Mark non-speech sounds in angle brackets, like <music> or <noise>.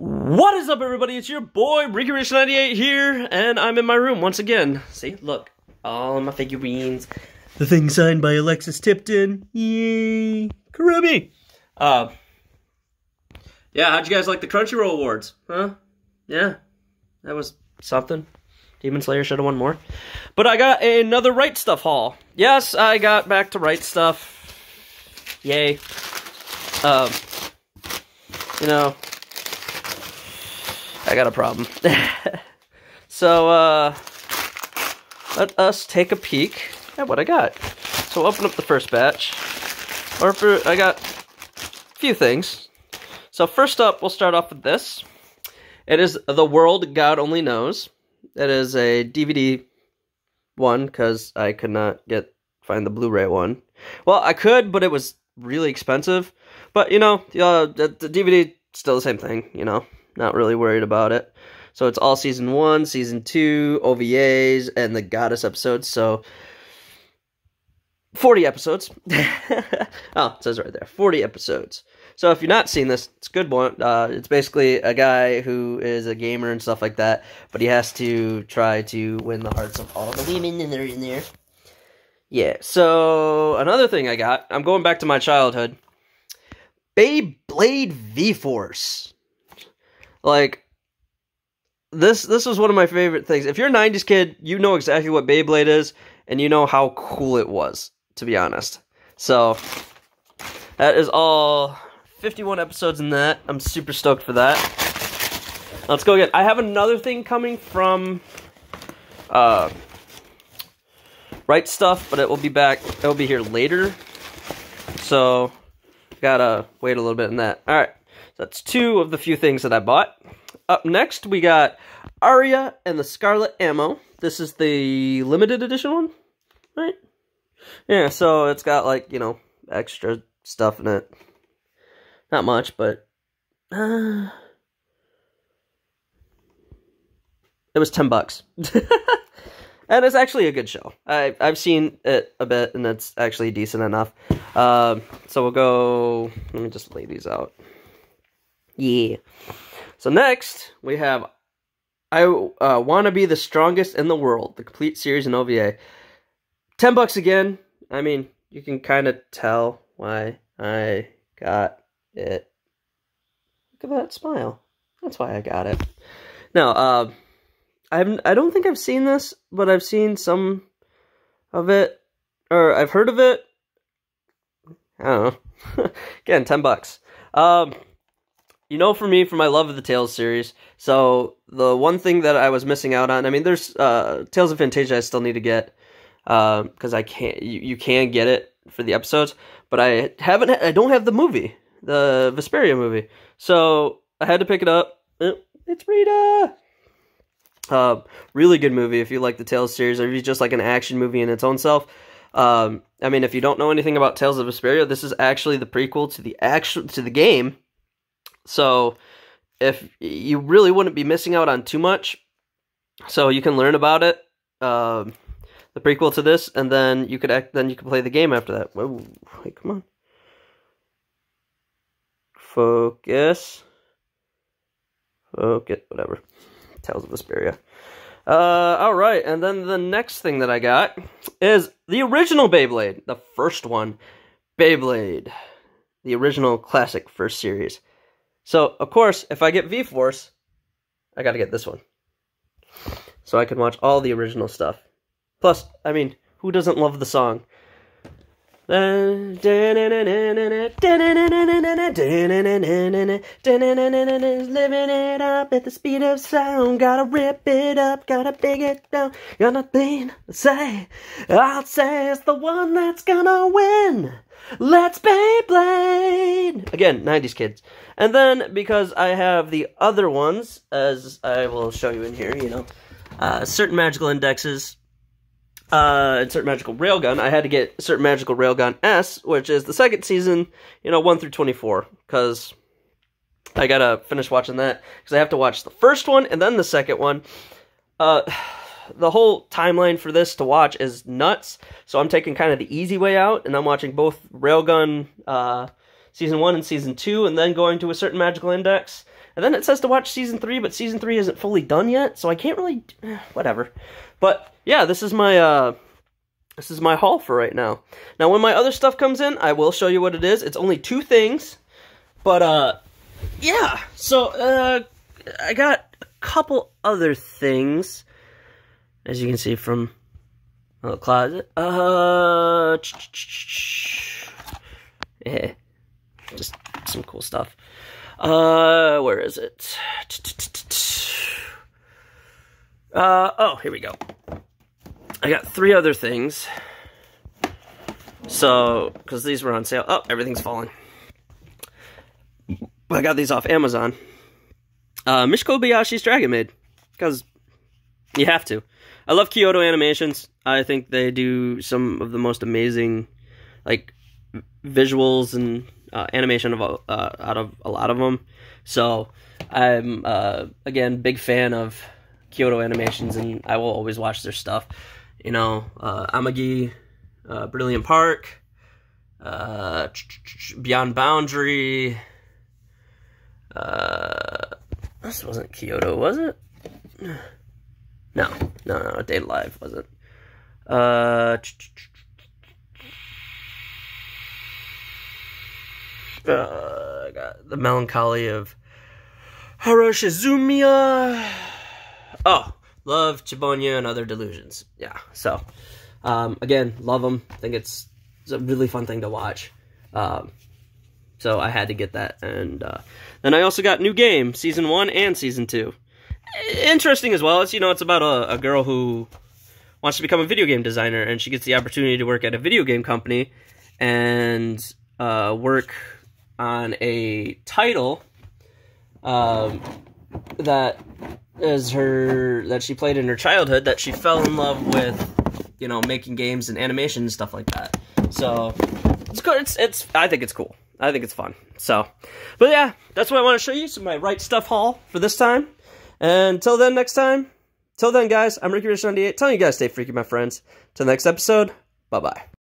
What is up, everybody? It's your boy, RickyRich98 here, and I'm in my room once again. See, look, all my figurines. The thing signed by Alexis Tipton. Yay! Karubi! Uh, yeah, how'd you guys like the Crunchyroll Awards? Huh? Yeah, that was something. Demon Slayer should have won more. But I got another Right Stuff haul. Yes, I got back to Right Stuff. Yay. Um, you know, I got a problem. <laughs> so, uh, let us take a peek at what I got. So, open up the first batch. Or for, I got a few things. So, first up, we'll start off with this. It is The World God Only Knows. It is a DVD one because I could not get find the Blu-ray one. Well, I could, but it was really expensive. But you know, uh, the, the DVD still the same thing. You know, not really worried about it. So it's all season one, season two, OVAs, and the Goddess episodes. So 40 episodes. <laughs> oh, it says right there 40 episodes. So if you're not seeing this, it's good one. Uh, it's basically a guy who is a gamer and stuff like that, but he has to try to win the hearts of all the women that are in there. Yeah, so another thing I got, I'm going back to my childhood. Beyblade V-Force. Like, this this was one of my favorite things. If you're a 90s kid, you know exactly what Beyblade is, and you know how cool it was, to be honest. So, that is all 51 episodes in that. I'm super stoked for that. Let's go again. I have another thing coming from uh, Right Stuff, but it will be back. It will be here later. So, gotta wait a little bit in that. All right. That's two of the few things that I bought. Up next, we got Aria and the Scarlet Ammo. This is the limited edition one, right? Yeah, so it's got like, you know, extra stuff in it. Not much, but uh, it was 10 bucks. <laughs> and it's actually a good show. I, I've seen it a bit, and it's actually decent enough. Um, so we'll go, let me just lay these out. Yeah. So next, we have I uh, Want to Be the Strongest in the World, the complete series in OVA. 10 bucks again. I mean, you can kind of tell why I got it. Look at that smile. That's why I got it. Now, uh, I haven't, I don't think I've seen this, but I've seen some of it, or I've heard of it. I don't know. <laughs> Again, 10 bucks. Um, you know, for me, for my love of the Tales series, so the one thing that I was missing out on, I mean, there's uh, Tales of Phantasia I still need to get because uh, I can't. You, you can get it for the episodes, but I haven't. I don't have the movie, the Vesperia movie, so I had to pick it up. Oh, it's Rita. Uh, really good movie if you like the Tales series, or if you just like an action movie in its own self. Um, I mean, if you don't know anything about Tales of Vesperia, this is actually the prequel to the actual to the game so if you really wouldn't be missing out on too much, so you can learn about it, uh, the prequel to this, and then you could act, then you could play the game after that. Whoa, wait, come on, focus, focus, whatever. Tales of Vesperia. Uh, all right, and then the next thing that I got is the original Beyblade, the first one, Beyblade, the original classic first series. So, of course, if I get V-Force, I gotta get this one. So I can watch all the original stuff. Plus, I mean, who doesn't love the song? Living it up at the speed of sound. Gotta rip it up, gotta big it down. Got nothing to say. I'll say it's the one that's gonna win. Let's Beyblade! Again, 90s kids. And then, because I have the other ones, as I will show you in here, you know, uh, certain magical indexes, uh, and certain magical railgun, I had to get certain magical railgun S, which is the second season, you know, 1 through 24, because I gotta finish watching that, because I have to watch the first one and then the second one. Uh, the whole timeline for this to watch is nuts. So I'm taking kind of the easy way out, and I'm watching both Railgun uh, season one and season two, and then going to a certain magical index, And then it says to watch season three, but season three isn't fully done yet, so I can't really. Whatever. But yeah, this is my uh, this is my haul for right now. Now, when my other stuff comes in, I will show you what it is. It's only two things, but uh, yeah. So uh, I got a couple other things, as you can see from the closet. Uh, yeah, just some cool stuff. Uh, where is it? Uh, oh, here we go. I got three other things. So, because these were on sale. Oh, everything's falling. I got these off Amazon. Uh, Miss Kobayashi's Dragon Maid. Because you have to. I love Kyoto Animations. I think they do some of the most amazing, like, visuals and uh, animation of uh, out of a lot of them. So I'm uh, again big fan of Kyoto Animations, and I will always watch their stuff. You know, uh, Amagi, uh, Brilliant Park, uh, Beyond Boundary. This wasn't Kyoto, was it? No, no, no, Day Live wasn't. Uh, uh, got the melancholy of Haruhi Suzumiya. Oh, love Chunibyo and other delusions. Yeah, so um, again, love them. I think it's, it's a really fun thing to watch. Um, so I had to get that, and uh, then I also got new game season one and season two. Interesting as well. It's you know it's about a, a girl who wants to become a video game designer, and she gets the opportunity to work at a video game company and uh, work on a title um, that is her that she played in her childhood that she fell in love with you know making games and animation and stuff like that. So it's good. It's it's i think it's cool. I think it's fun. So but yeah that's what i want to show you. So my right stuff haul for this time and until then next time till then guys i'm ricky rich 98 telling you guys stay freaky my friends. Till next episode bye bye